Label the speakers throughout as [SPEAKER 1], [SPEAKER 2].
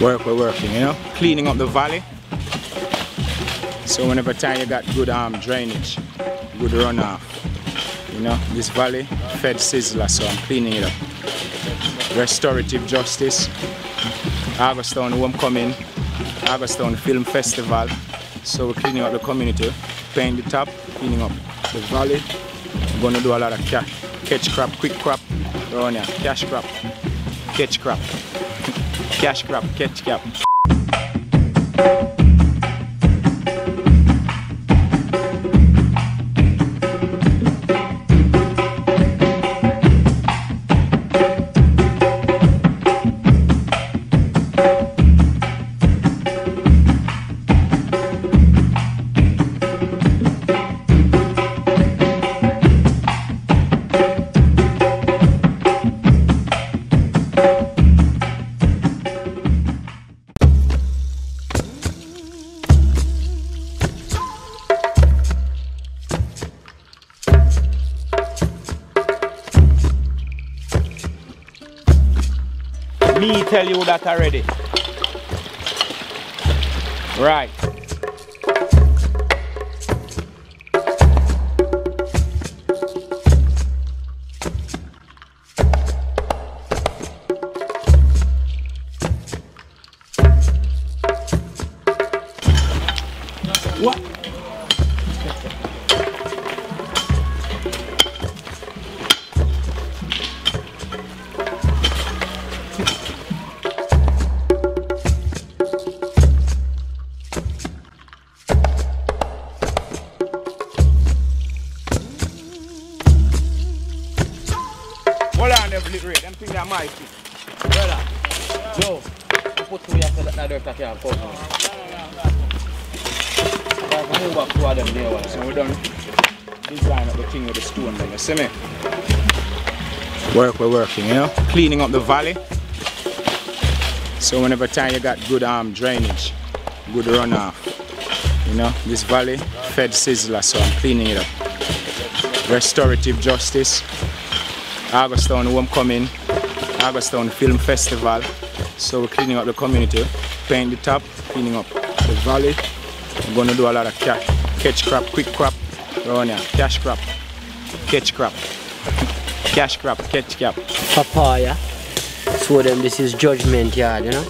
[SPEAKER 1] work we're working, you know, cleaning up the valley. So whenever time you got good um, drainage, good runoff, you know, this valley fed Sizzla, so I'm cleaning it up. Restorative justice, Augustown Homecoming, Augustown Film Festival. So we're cleaning up the community, paint the top, cleaning up the valley. We're gonna do a lot of catch, catch crop, quick crop around here, cash crop, catch crop, cash crop, catch crop. Tell you that already. Right. Hold on, them little red. Them things are my feet.
[SPEAKER 2] Brother, Joe, you put two years that that dirt that can't come now. Like, move back to them there, one.
[SPEAKER 1] So we done design up the thing with the stone then, you see me? Work we're working, you know? Cleaning up the valley. So whenever time you got good um, drainage, good runoff, you know, this valley fed Sizzla, so I'm cleaning it up. Restorative justice, Augustown Homecoming, Augustown Film Festival. So we're cleaning up the community, paint the top, cleaning up the valley. We're gonna do a lot of catch, catch crop, quick crop around here. Cash crop, catch crop, cash crop, catch crop.
[SPEAKER 2] papaya. So them this is judgment yard, you know.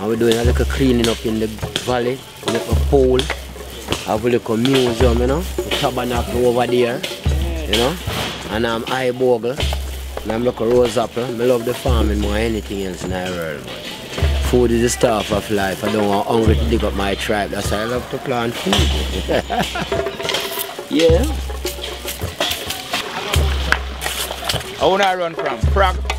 [SPEAKER 2] And we're doing a little cleaning up in the valley, in the pool. Have a little museum, you know. The tabernacle over there, you know. And I'm eye bogle. And I'm like a rose apple. I love the farming more than anything else in the world. Food is the stuff of life. I don't want hungry to dig up my tribe. That's why I love to plant food. yeah.
[SPEAKER 1] I wanna run from Prague.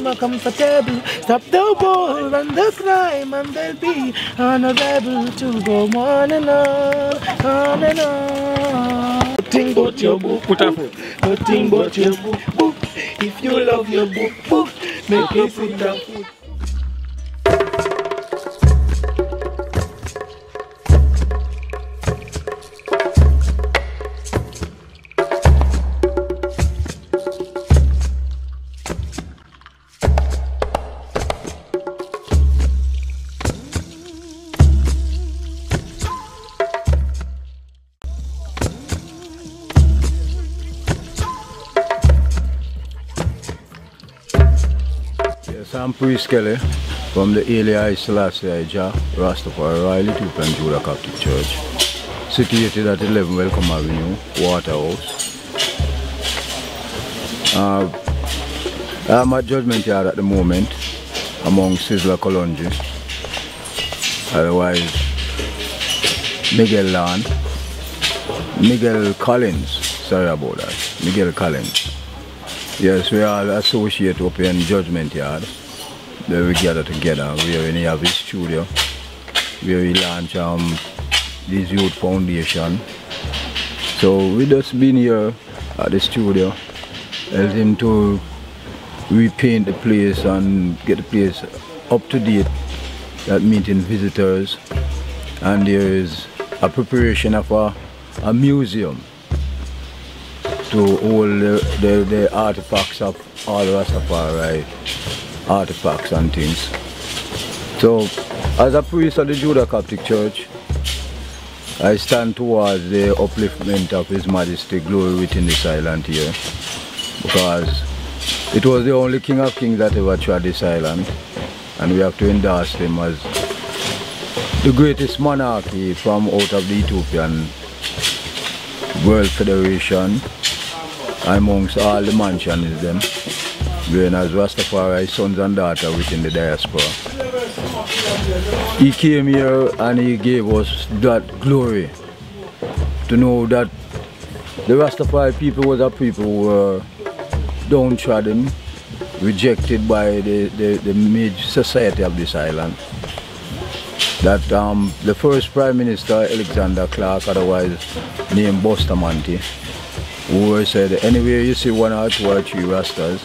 [SPEAKER 3] Can be more comfortable. Stop the war and the crime, and they'll be honorable to go on and on, on and on. Nothing but your book,
[SPEAKER 1] Put foot.
[SPEAKER 3] nothing but your book, book. If you love your book, book, make it sit down.
[SPEAKER 4] I'm Priest Kelly from the Haile Selassie Jah, Rastafari Riley Tube and Judah Coptic Church, situated at 11 Welcome Avenue, Waterhouse. Uh, I'm at Judgment Yard at the moment among Sizzla Kalonji. Otherwise, Miguel Lan. Miguel Collins. Sorry about that. Miguel Collins. Yes, we are associate up in Judgment Yard. We gather together. We are in here studio. Where we launch um, this youth foundation. So we just been here at the studio, help him to repaint the place and get the place up to date, that meeting visitors. And there is a preparation of a, a museum to all the, the, the artifacts of all Rastafari uh, artifacts and things. So, as a priest of the Judah Coptic Church, I stand towards the upliftment of His Majesty glory within this island here because it was the only King of Kings that ever trod this island and we have to endorse him as the greatest monarchy from out of the Ethiopian World Federation amongst all the mansions them being as Rastafari sons and daughters within the diaspora. He came here and he gave us that glory to know that the Rastafari people was a people who were downtrodden, rejected by the, the, the major society of this island. That um, the first Prime Minister, Alexander Clarke, otherwise named Bustamante, who said, anywhere you see one or two three Rastas,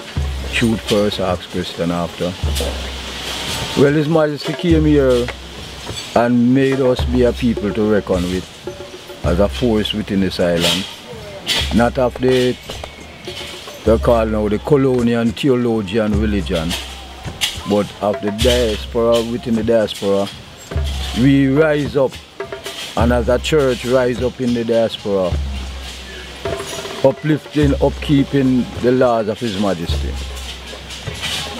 [SPEAKER 4] shoot first, ask question after. Well, His Majesty came here and made us be a people to reckon with as a force within this island. Not of the, they call now the colonial theologian religion, but of the diaspora, within the diaspora. We rise up and as a church rise up in the diaspora, uplifting, upkeeping the laws of His Majesty.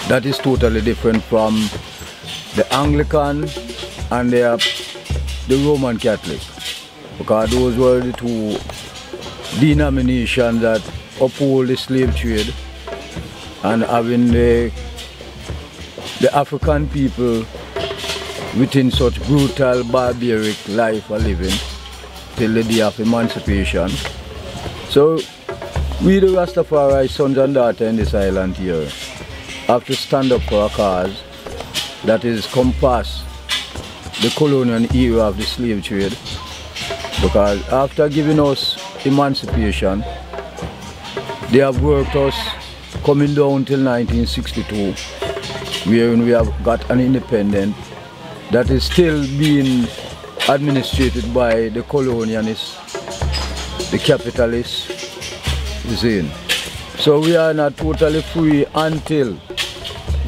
[SPEAKER 4] That is totally different from the Anglican and the, the Roman Catholic because those were the two denominations that uphold the slave trade and having the, the African people within such brutal barbaric life of living till the day of emancipation. So we the Rastafari sons and daughters in this island here. Have to stand up for a cause that is compass the colonial era of the slave trade. Because after giving us emancipation they have worked us coming down till 1962 wherein we have got an independent that is still being administrated by the colonialists, the capitalist is in. So we are not totally free until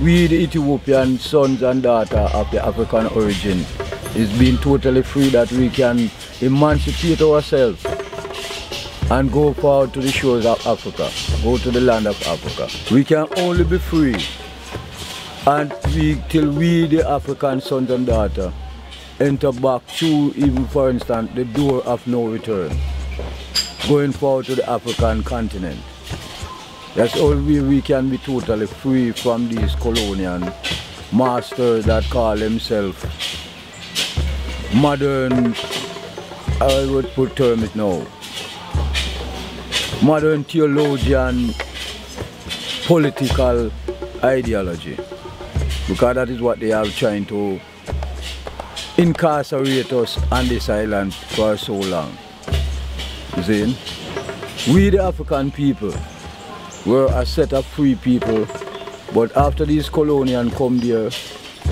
[SPEAKER 4] we the Ethiopian sons and daughters of the African origin is being totally free that we can emancipate ourselves and go forward to the shores of Africa, go to the land of Africa. We can only be free and we, till we the African sons and daughters enter back through even for instance the door of no return going forward to the African continent. That's all we, we can be totally free from these colonial masters that call themselves modern, I would put term it now, modern theologian political ideology. Because that is what they are trying to incarcerate us on this island for so long. You see? We the African people were a set of free people, but after these colonials come there,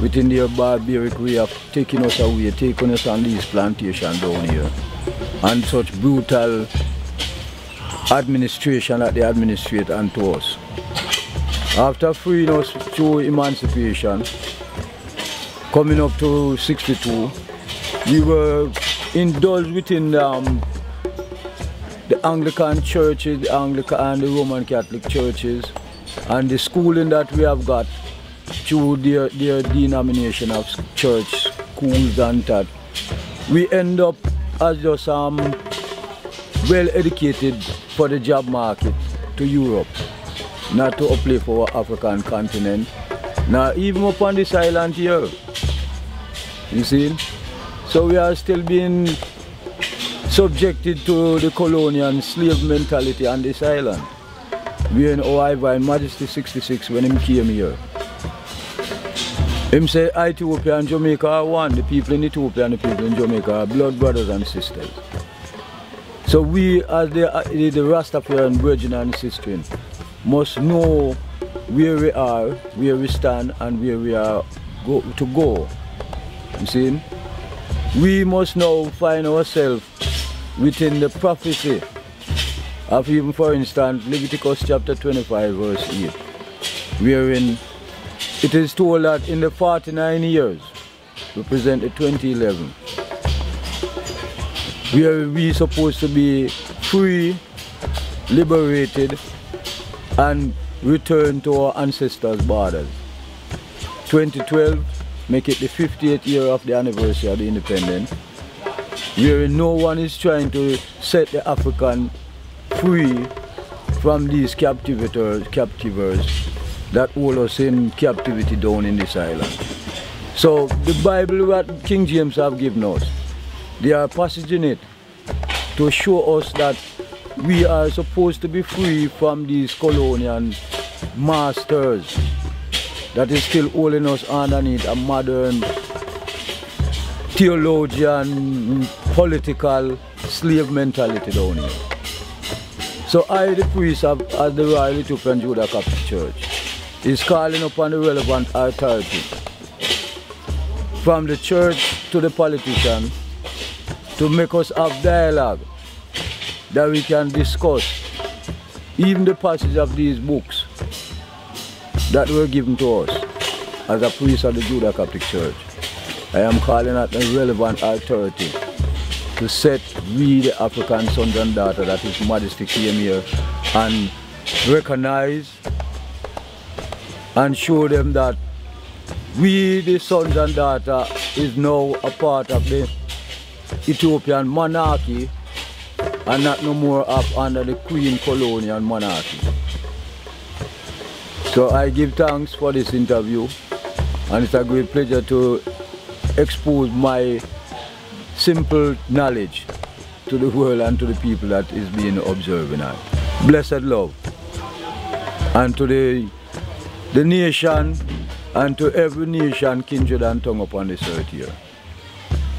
[SPEAKER 4] within their barbaric way of taking us away, taking us on these plantations down here, and such brutal administration that they administrate unto us. After freeing us through emancipation, coming up to 62, we were indulged within um, the Anglican churches, the Anglican and the Roman Catholic churches, and the schooling that we have got through their, their denomination of church schools and that. We end up as just um, well educated for the job market to Europe. not to uplift our African continent, now even upon this island here. You see? So we are still being subjected to the colonial slave mentality on this island. We in Oiva in Majesty 66 when him came here. Him say Ethiopia and Jamaica are one. The people in Ethiopia and the people in Jamaica are blood brothers and sisters. So we as the, the, the Rastafarian Virgin and must know where we are, where we stand and where we are go, to go. You see? We must now find ourselves within the prophecy of even for instance Leviticus chapter 25 verse 8 wherein it is told that in the 49 years represent the 2011 we are we supposed to be free liberated and return to our ancestors borders. 2012 make it the 50th year of the anniversary of the independence where no one is trying to set the African free from these captivators, captivers that hold us in captivity down in this island. So the Bible that King James have given us, there are passages in it to show us that we are supposed to be free from these colonial masters that is still holding us underneath a modern theologian, political slave mentality down here. So I, the priest of, of the Royal Ethiopian Judah Coptic Church, is calling upon the relevant authority from the church to the politician to make us have dialogue that we can discuss even the passage of these books that were given to us as a priest of the Judah Coptic Church. I am calling at the relevant authority to set we the African sons and daughters that His Majesty came here and recognize and show them that we the sons and daughters is now a part of the Ethiopian monarchy and not no more up under the Queen colonial monarchy. So I give thanks for this interview and it's a great pleasure to expose my simple knowledge to the world and to the people that is being observed now. Blessed love. And to the, the nation and to every nation, kindred and tongue upon this earth here.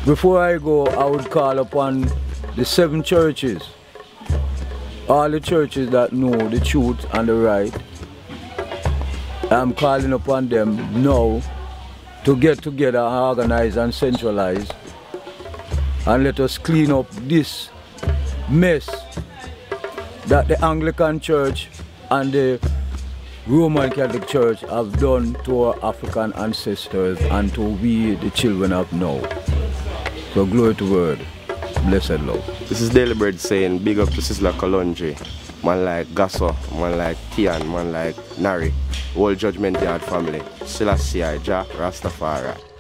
[SPEAKER 4] Before I go, I would call upon the seven churches, all the churches that know the truth and the right. I'm calling upon them now to get together and organize and centralize and let us clean up this mess that the Anglican Church and the Roman Catholic Church have done to our African ancestors and to we the children of now. So glory to word. Blessed love.
[SPEAKER 5] This is Daily Bread saying big up to Sizzla Kalonji. Man like Gasso, man like Tian, man like Nari. Whole Judgment Yard family. Selassie, Jah, Rastafari.